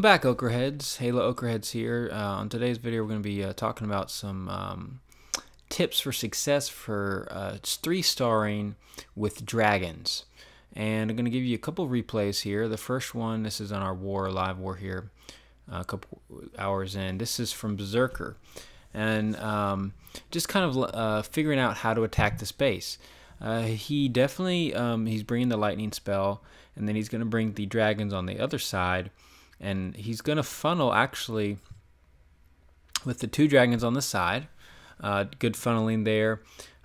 Welcome back, Okraheads. Halo Okraheads here. Uh, on today's video, we're going to be uh, talking about some um, tips for success for uh, three starring with dragons. And I'm going to give you a couple replays here. The first one, this is on our war, live war here, uh, a couple hours in. This is from Berserker. And um, just kind of uh, figuring out how to attack this base. Uh, he definitely, um, he's bringing the lightning spell, and then he's going to bring the dragons on the other side and he's going to funnel actually with the two dragons on the side. Uh, good funneling there.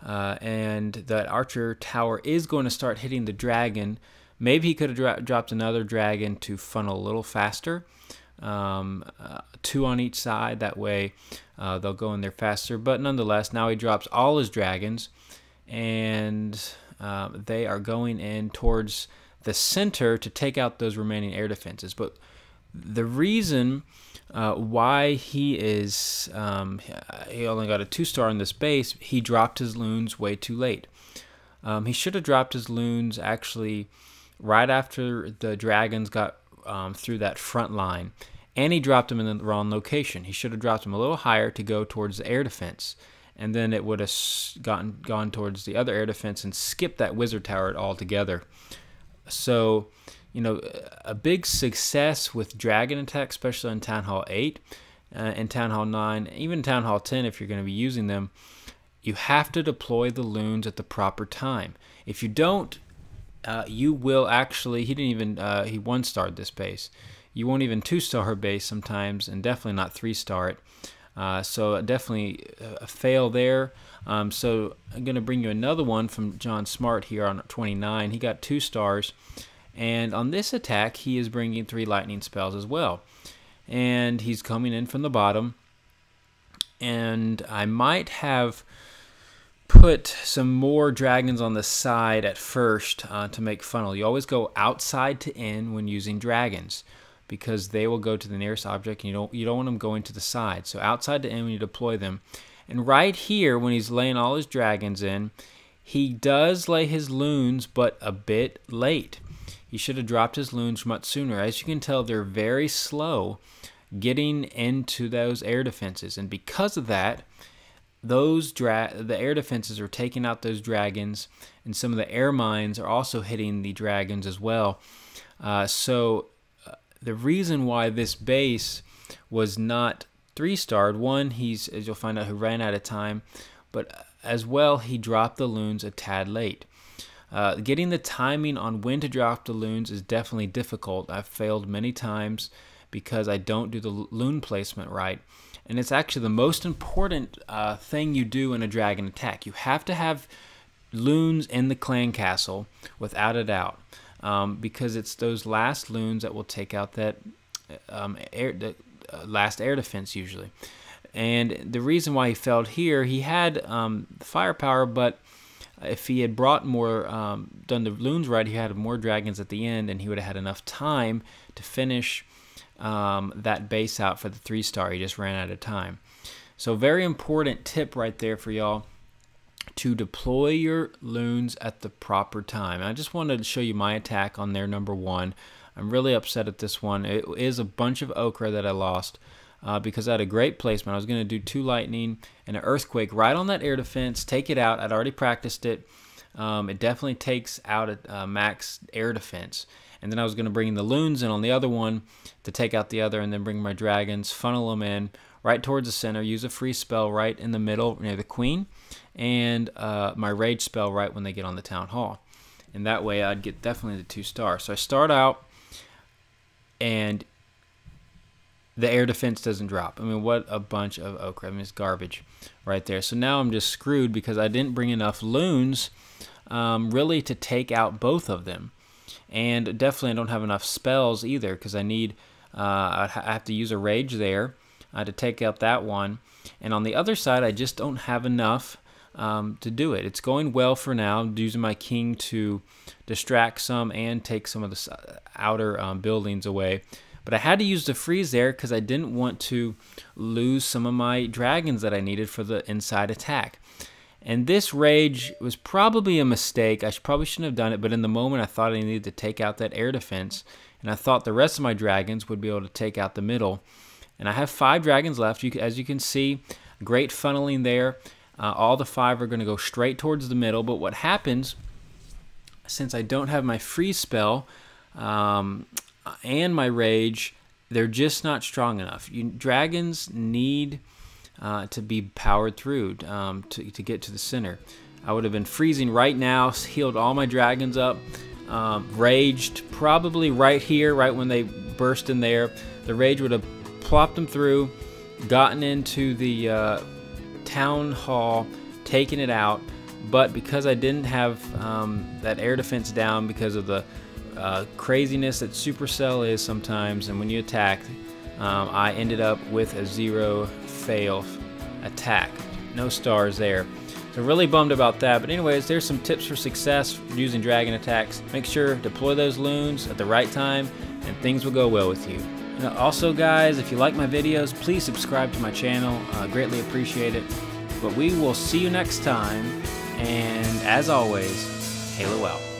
Uh, and that archer tower is going to start hitting the dragon. Maybe he could have dro dropped another dragon to funnel a little faster. Um, uh, two on each side. That way uh, they'll go in there faster. But nonetheless, now he drops all his dragons. And um, they are going in towards the center to take out those remaining air defenses. But the reason uh, why he is um, he only got a two star in this base, he dropped his loons way too late. Um, he should have dropped his loons actually right after the dragons got um, through that front line, and he dropped them in the wrong location. He should have dropped them a little higher to go towards the air defense, and then it would have gotten gone towards the other air defense and skipped that wizard tower altogether. So you know, a big success with Dragon Attack, especially in Town Hall 8 uh, and Town Hall 9, even Town Hall 10 if you're going to be using them, you have to deploy the loons at the proper time. If you don't, uh, you will actually, he didn't even, uh, he one starred this base. You won't even two star her base sometimes, and definitely not three star it. Uh, so definitely a fail there. Um, so I'm going to bring you another one from John Smart here on 29. He got two stars. And on this attack, he is bringing three lightning spells as well. And he's coming in from the bottom. And I might have put some more dragons on the side at first uh, to make funnel. You always go outside to in when using dragons because they will go to the nearest object and you don't, you don't want them going to the side. So outside to in when you deploy them. And right here, when he's laying all his dragons in, he does lay his loons, but a bit late. He should have dropped his loons much sooner. As you can tell, they're very slow getting into those air defenses. And because of that, those the air defenses are taking out those dragons, and some of the air mines are also hitting the dragons as well. Uh, so uh, the reason why this base was not three starred, one, he's as you'll find out, who ran out of time, but as well he dropped the loons a tad late. Uh, getting the timing on when to drop the loons is definitely difficult. I've failed many times because I don't do the loon placement right. And it's actually the most important uh, thing you do in a dragon attack. You have to have loons in the clan castle without a doubt. Um, because it's those last loons that will take out that um, air, the, uh, last air defense usually. And the reason why he failed here, he had um, firepower, but if he had brought more, um, done the loons right, he had more dragons at the end, and he would have had enough time to finish um, that base out for the three star. He just ran out of time. So very important tip right there for y'all to deploy your loons at the proper time. I just wanted to show you my attack on their number one. I'm really upset at this one. It is a bunch of okra that I lost uh, because I had a great placement. I was going to do two lightning and an earthquake right on that air defense, take it out. I'd already practiced it. Um, it definitely takes out a, a, max air defense. And then I was going to bring the loons in on the other one to take out the other and then bring my dragons, funnel them in right towards the center, use a freeze spell right in the middle near the queen, and uh, my rage spell right when they get on the town hall. And that way I'd get definitely the two stars. So I start out and the air defense doesn't drop. I mean, what a bunch of okra. I mean, it's garbage right there. So now I'm just screwed because I didn't bring enough loons um, really to take out both of them. And definitely I don't have enough spells either because I need, uh, I have to use a rage there uh, to take out that one. And on the other side, I just don't have enough um, to do it. It's going well for now. I'm using my king to distract some and take some of the outer um, buildings away. But I had to use the freeze there because I didn't want to lose some of my dragons that I needed for the inside attack. And this rage was probably a mistake. I probably shouldn't have done it, but in the moment I thought I needed to take out that air defense. And I thought the rest of my dragons would be able to take out the middle. And I have five dragons left. You, as you can see, great funneling there. Uh, all the five are going to go straight towards the middle. But what happens, since I don't have my freeze spell um, and my rage, they're just not strong enough. You, dragons need uh, to be powered through um, to, to get to the center. I would have been freezing right now, healed all my dragons up, um, raged probably right here, right when they burst in there. The rage would have plopped them through, gotten into the uh, town hall, taken it out. But because I didn't have um, that air defense down because of the uh, craziness that Supercell is sometimes, and when you attack, um, I ended up with a zero fail attack. No stars there. So really bummed about that. But anyways, there's some tips for success using dragon attacks. Make sure deploy those loons at the right time and things will go well with you. Also guys, if you like my videos, please subscribe to my channel. Uh, greatly appreciate it. But we will see you next time. And as always, Halo well.